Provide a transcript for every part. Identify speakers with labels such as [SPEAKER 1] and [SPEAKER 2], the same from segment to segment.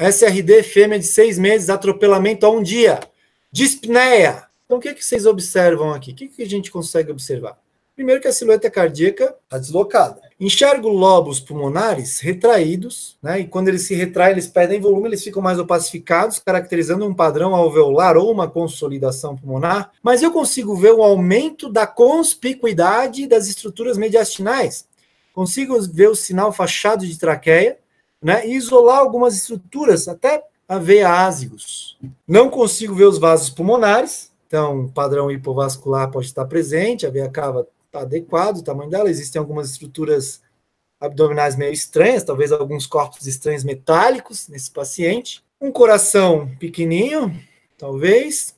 [SPEAKER 1] SRD fêmea de seis meses, atropelamento a um dia. Dispneia. Então, o que, é que vocês observam aqui? O que, que a gente consegue observar? Primeiro que a silhueta cardíaca está deslocada. Enxergo lobos pulmonares retraídos, né? E quando eles se retraem, eles perdem volume, eles ficam mais opacificados, caracterizando um padrão alveolar ou uma consolidação pulmonar. Mas eu consigo ver o aumento da conspicuidade das estruturas mediastinais. Consigo ver o sinal fachado de traqueia, né? E isolar algumas estruturas, até a veia ázigos. Não consigo ver os vasos pulmonares, então padrão hipovascular pode estar presente, a veia cava está adequado o tamanho dela. Existem algumas estruturas abdominais meio estranhas, talvez alguns corpos estranhos metálicos nesse paciente. Um coração pequenininho, talvez,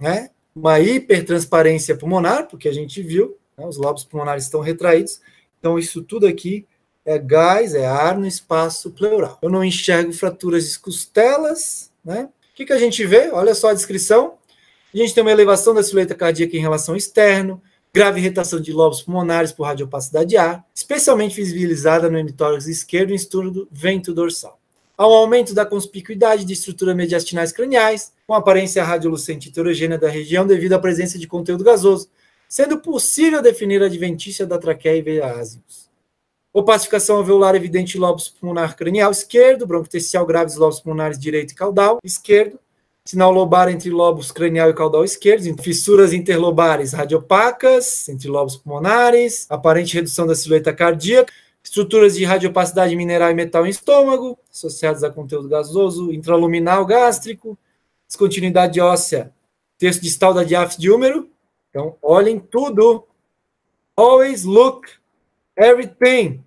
[SPEAKER 1] né? Uma hipertransparência pulmonar, porque a gente viu, né? os lobos pulmonares estão retraídos. Então, isso tudo aqui é gás, é ar no espaço pleural. Eu não enxergo fraturas de costelas, né? O que, que a gente vê? Olha só a descrição. A gente tem uma elevação da silhueta cardíaca em relação ao externo, grave irritação de lobos pulmonares por radiopacidade de ar, especialmente visibilizada no hemitórax esquerdo e estudo vento dorsal. Há um aumento da conspicuidade de estruturas mediastinais craniais, com aparência radiolucente heterogênea da região devido à presença de conteúdo gasoso, sendo possível definir a adventícia da traqueia e veia ásicos. Opacificação alveolar evidente lobos pulmonar cranial esquerdo, bronquitecial graves lobos pulmonares direito e caudal esquerdo, Sinal lobar entre lobos cranial e caudal esquerdo, fissuras interlobares radiopacas entre lobos pulmonares, aparente redução da silhueta cardíaca, estruturas de radiopacidade mineral e metal em estômago, associadas a conteúdo gasoso intraluminal gástrico, descontinuidade óssea, texto distal da diáfise de úmero. Então, olhem tudo. Always look everything.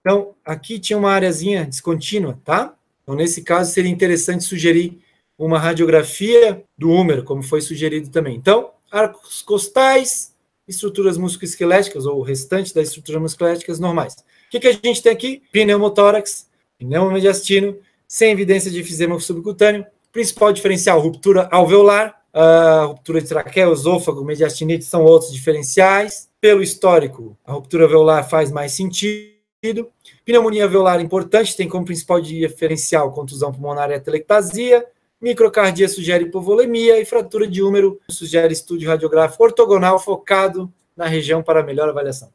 [SPEAKER 1] Então, aqui tinha uma areazinha descontínua, tá? Então, nesse caso, seria interessante sugerir uma radiografia do húmero, como foi sugerido também. Então, arcos costais, estruturas musculoesqueléticas, ou o restante das estruturas musculoesqueléticas normais. O que, que a gente tem aqui? Pneumotôrax, pneumomediastino, sem evidência de efizema subcutâneo. Principal diferencial, ruptura alveolar, a ruptura de traqueia, esôfago, mediastinite são outros diferenciais. Pelo histórico, a ruptura alveolar faz mais sentido. Pneumonia alveolar importante, tem como principal diferencial contusão pulmonar e atelectasia. Microcardia sugere hipovolemia e fratura de úmero sugere estúdio radiográfico ortogonal focado na região para melhor avaliação.